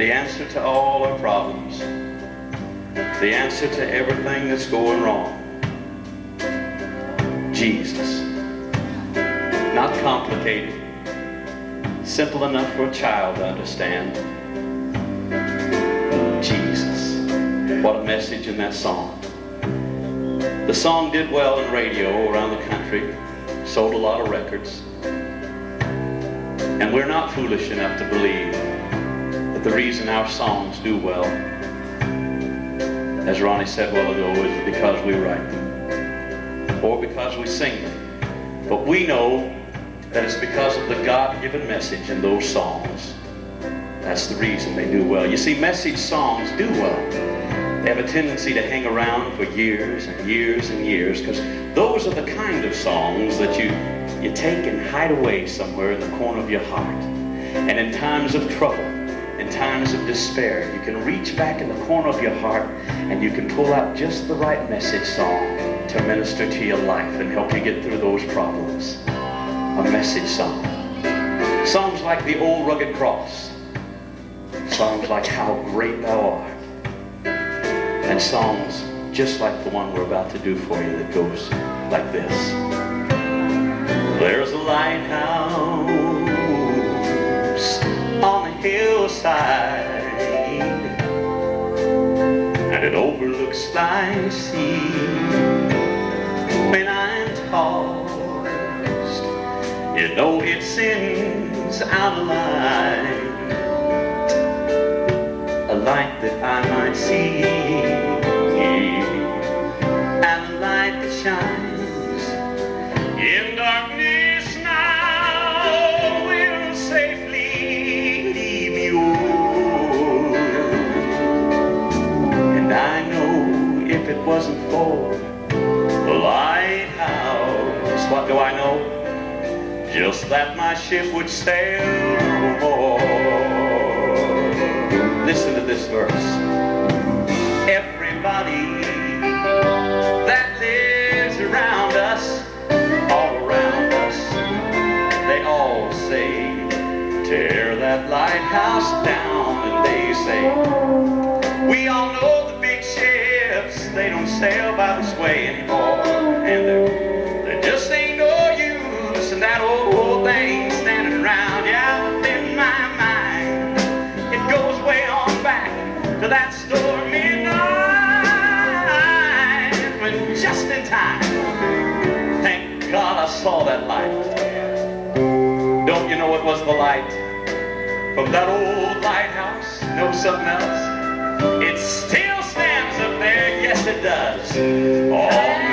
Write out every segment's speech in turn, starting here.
the answer to all our problems, the answer to everything that's going wrong. Jesus. Not complicated, simple enough for a child to understand. Jesus. What a message in that song. The song did well in radio around the country, sold a lot of records. And we're not foolish enough to believe the reason our songs do well, as Ronnie said a while ago, is because we write them or because we sing them. But we know that it's because of the God-given message in those songs. That's the reason they do well. You see, message songs do well. They have a tendency to hang around for years and years and years because those are the kind of songs that you, you take and hide away somewhere in the corner of your heart. And in times of trouble, in times of despair, you can reach back in the corner of your heart and you can pull out just the right message song to minister to your life and help you get through those problems. A message song. Songs like The Old Rugged Cross. Songs like How Great Thou Art. And songs just like the one we're about to do for you that goes like this. There's a lighthouse hillside and it overlooks the sea. When I'm tossed you know it sends out a light a light that I might see do I know? Just that my ship would sail no more listen to this verse. Everybody that lives around us all around us they all say tear that lighthouse down and they say we all know the big ships they don't sail by this way anymore. And that stormy night. When just in time thank God I saw that light. Don't you know it was the light from that old lighthouse? Know something else? It still stands up there. Yes it does. On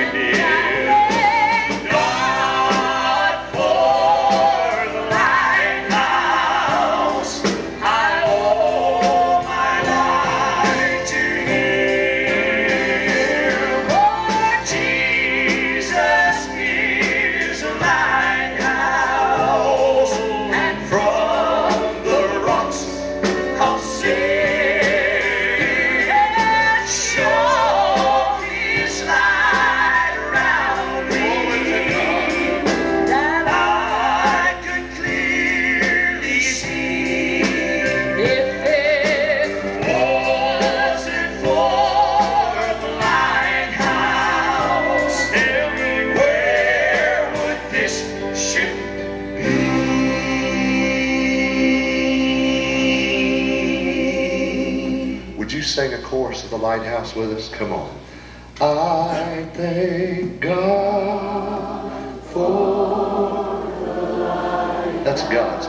Sing a chorus of the lighthouse with us? Come on. I thank God for the light. That's God's